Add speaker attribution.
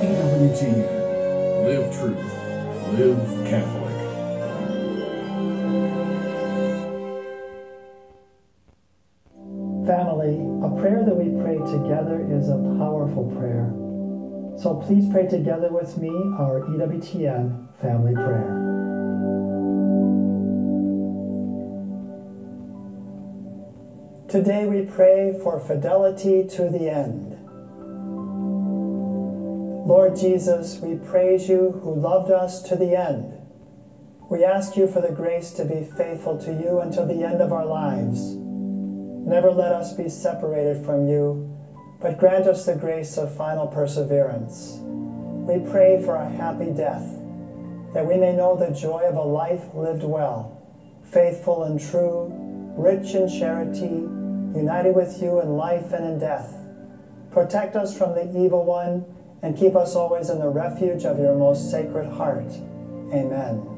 Speaker 1: EWTN. Live truth. Live Catholic.
Speaker 2: Family, a prayer that we pray together is a powerful prayer. So please pray together with me our EWTN family prayer. Today we pray for fidelity to the end. Lord Jesus, we praise you who loved us to the end. We ask you for the grace to be faithful to you until the end of our lives. Never let us be separated from you, but grant us the grace of final perseverance. We pray for a happy death, that we may know the joy of a life lived well, faithful and true, rich in charity, united with you in life and in death. Protect us from the evil one and keep us always in the refuge of your most sacred heart. Amen.